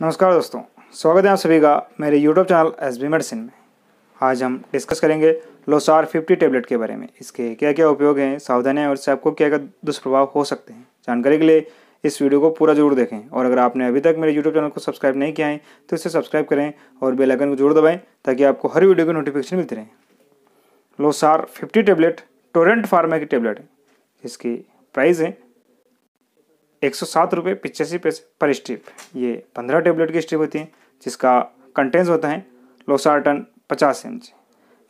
नमस्कार दोस्तों, स्वागत है आप सभी का मेरे YouTube channel S B medicine में। आज हम डिस्कस करेंगे लोसार 50 टेबलेट के बारे में। इसके क्या क्या उपयोग हैं सावधानियाँ और इससे आपको क्या क्या दुष्प्रभाव हो सकते हैं। जानकारी के लिए इस वीडियो को पूरा ज़रूर देखें। और अगर आपने अभी तक मेरे यूट्यूब चैनल को सब्सक्राइब नहीं किया है तो इसे सब्सक्राइब करें और बेल आइकन को ज़रूर दबाएँ, ताकि आपको हर वीडियो की नोटिफिकेशन मिलती रहे। Losar fifty tablet Torrent Pharma की टेबलेट है। इसकी प्राइस है एक सौ सात रुपये पिचासी पैसे पर स्ट्रिप। ये पंद्रह टेबलेट की स्ट्रिप होती है, जिसका कंटेंस होता है लोसार्टन पचास एम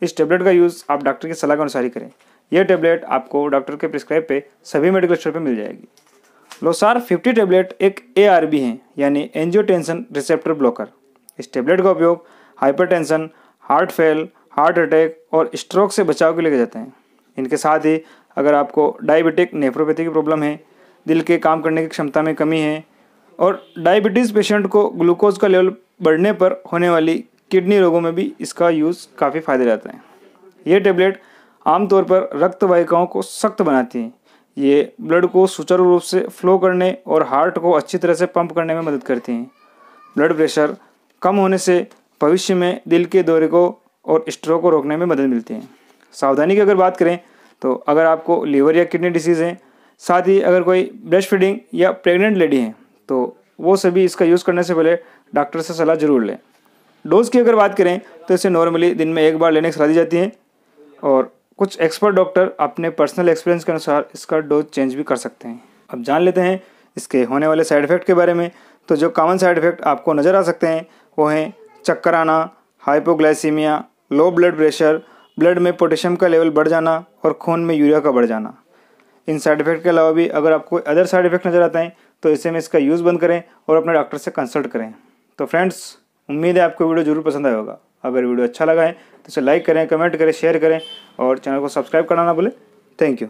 इस टेबलेट का यूज़ आप डॉक्टर की सलाह के अनुसार ही करें। यह टेबलेट आपको डॉक्टर के प्रिस्क्राइब पे सभी मेडिकल स्टोर पे मिल जाएगी। लोसार फिफ्टी टेबलेट एक ए आर बी है, यानी एंजियोटेंशन रिसेप्टर ब्लॉकर इस टेबलेट का उपयोग hypertension heart fail heart attack और स्ट्रोक से बचाव के लिए जाते हैं। इनके साथ ही अगर आपको डायबिटिक नेफ्रोपैथी की प्रॉब्लम है दिल के काम करने की क्षमता में कमी है और डायबिटीज़ पेशेंट को ग्लूकोज का लेवल बढ़ने पर होने वाली किडनी रोगों में भी इसका यूज़ काफ़ी फ़ायदे रहता है। ये टेबलेट आमतौर पर रक्त वाहिकाओं को सख्त बनाती हैं। ये ब्लड को सुचारू रूप से फ्लो करने और हार्ट को अच्छी तरह से पंप करने में मदद करती हैं। ब्लड प्रेशर कम होने से भविष्य में दिल के दौरे को और स्ट्रोक को रोकने में मदद मिलती है। सावधानी की अगर बात करें तो अगर आपको लीवर या किडनी डिसीज़ है साथ ही अगर कोई ब्रेस्ट फीडिंग या प्रेग्नेंट लेडी है तो वो सभी इसका यूज़ करने से पहले डॉक्टर से सलाह ज़रूर लें। डोज़ की अगर बात करें तो इसे नॉर्मली दिन में एक बार लेने की सलाह दी जाती है और कुछ एक्सपर्ट डॉक्टर अपने पर्सनल एक्सपीरियंस के अनुसार इसका डोज चेंज भी कर सकते हैं। अब जान लेते हैं इसके होने वाले साइड इफ़ेक्ट के बारे में। तो जो कॉमन साइड इफ़ेक्ट आपको नज़र आ सकते हैं, वो हैं चक्कर आना hypoglycaemia low blood pressure blood में पोटेशियम का लेवल बढ़ जाना और खून में यूरिया का बढ़ जाना। इन साइड इफ़ेक्ट के अलावा भी अगर आपको अदर साइड इफ़ेक्ट नज़र आते हैं तो ऐसे में इसका यूज़ बंद करें और अपने डॉक्टर से कंसल्ट करें। तो फ्रेंड्स उम्मीद है आपको वीडियो ज़रूर पसंद आएगा अगर वीडियो अच्छा लगा है तो इसे लाइक करें कमेंट करें शेयर करें और चैनल को सब्सक्राइब करना ना भूलें। Thank you